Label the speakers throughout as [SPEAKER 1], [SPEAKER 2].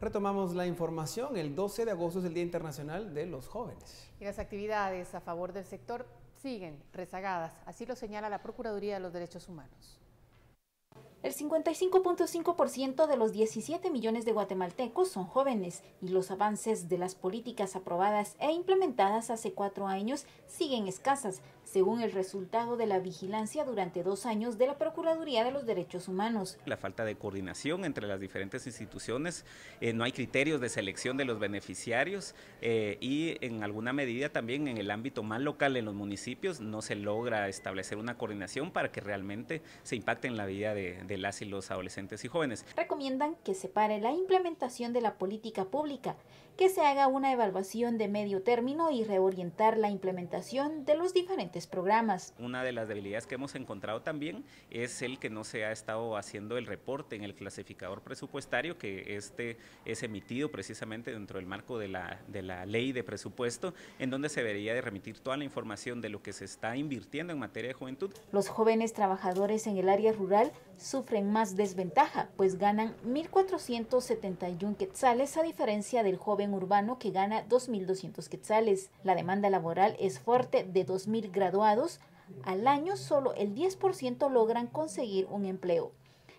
[SPEAKER 1] Retomamos la información. El 12 de agosto es el Día Internacional de los Jóvenes.
[SPEAKER 2] Y las actividades a favor del sector siguen rezagadas. Así lo señala la Procuraduría de los Derechos Humanos.
[SPEAKER 3] El 55.5% de los 17 millones de guatemaltecos son jóvenes y los avances de las políticas aprobadas e implementadas hace cuatro años siguen escasas, según el resultado de la vigilancia durante dos años de la Procuraduría de los Derechos Humanos.
[SPEAKER 4] La falta de coordinación entre las diferentes instituciones, eh, no hay criterios de selección de los beneficiarios eh, y en alguna medida también en el ámbito más local en los municipios no se logra establecer una coordinación para que realmente se impacte en la vida de, de las y los adolescentes y jóvenes.
[SPEAKER 3] Recomiendan que se pare la implementación de la política pública, que se haga una evaluación de medio término y reorientar la implementación de los diferentes programas.
[SPEAKER 4] Una de las debilidades que hemos encontrado también es el que no se ha estado haciendo el reporte en el clasificador presupuestario, que este es emitido precisamente dentro del marco de la, de la ley de presupuesto, en donde se debería de remitir toda la información de lo que se está invirtiendo en materia de juventud.
[SPEAKER 3] Los jóvenes trabajadores en el área rural sufren más desventaja, pues ganan 1.471 quetzales a diferencia del joven urbano que gana 2.200 quetzales. La demanda laboral es fuerte de 2.000 graduados. Al año solo el 10% logran conseguir un empleo.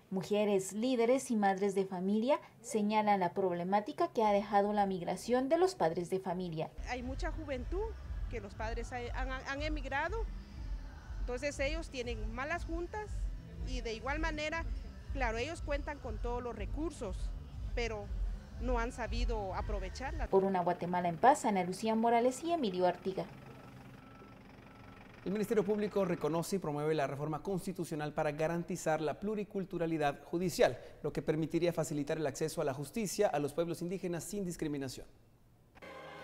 [SPEAKER 3] Mujeres líderes y madres de familia señalan la problemática que ha dejado la migración de los padres de familia.
[SPEAKER 5] Hay mucha juventud que los padres han, emigrado, entonces ellos tienen malas juntas y de igual manera, claro, ellos cuentan con todos los recursos, pero no han sabido aprovecharla.
[SPEAKER 3] Por una Guatemala en paz, Ana Lucía Morales y Emilio Artiga.
[SPEAKER 1] El Ministerio Público reconoce y promueve la reforma constitucional para garantizar la pluriculturalidad judicial, lo que permitiría facilitar el acceso a la justicia a los pueblos indígenas sin discriminación.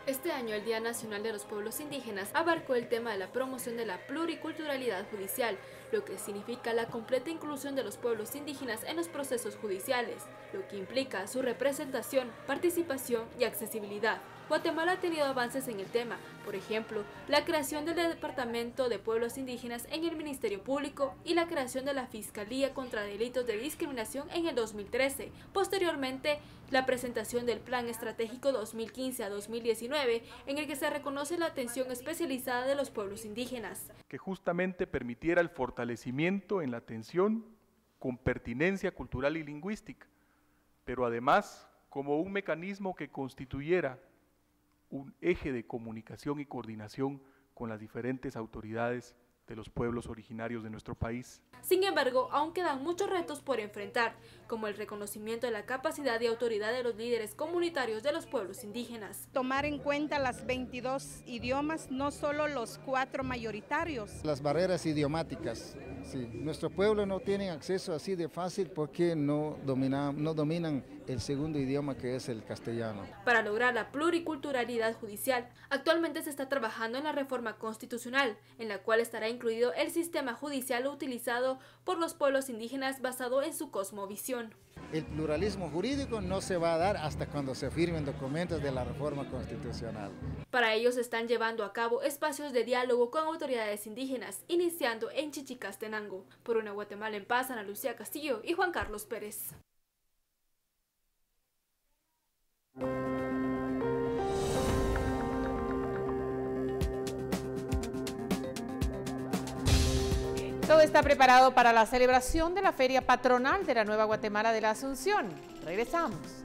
[SPEAKER 6] Este año el Día Nacional de los Pueblos Indígenas abarcó el tema de la promoción de la pluriculturalidad judicial, lo que significa la completa inclusión de los pueblos indígenas en los procesos judiciales, lo que implica su representación, participación y accesibilidad. Guatemala ha tenido avances en el tema, por ejemplo, la creación del Departamento de Pueblos Indígenas en el Ministerio Público y la creación de la Fiscalía contra Delitos de Discriminación en el 2013. Posteriormente, la presentación del Plan Estratégico 2015 a 2019, en el que se reconoce la atención especializada de los pueblos indígenas.
[SPEAKER 7] Que justamente permitiera el fortalecimiento en la atención con pertinencia cultural y lingüística, pero además como un mecanismo que constituyera un eje de comunicación y coordinación con las diferentes autoridades de los pueblos originarios de nuestro país.
[SPEAKER 6] Sin embargo, aún quedan muchos retos por enfrentar, como el reconocimiento de la capacidad y autoridad de los líderes comunitarios de los pueblos indígenas.
[SPEAKER 5] Tomar en cuenta las 22 idiomas, no solo los cuatro mayoritarios.
[SPEAKER 8] Las barreras idiomáticas. Sí. Nuestro pueblo no tiene acceso así de fácil porque no, domina, no dominan el segundo idioma que es el castellano.
[SPEAKER 6] Para lograr la pluriculturalidad judicial, actualmente se está trabajando en la reforma constitucional, en la cual estará incluido el sistema judicial utilizado por los pueblos indígenas basado en su cosmovisión.
[SPEAKER 8] El pluralismo jurídico no se va a dar hasta cuando se firmen documentos de la reforma constitucional.
[SPEAKER 6] Para ello se están llevando a cabo espacios de diálogo con autoridades indígenas, iniciando en Chichicastenango. Por una Guatemala en paz, Ana Lucía Castillo y Juan Carlos Pérez.
[SPEAKER 2] Todo está preparado para la celebración de la Feria Patronal de la Nueva Guatemala de la Asunción. Regresamos.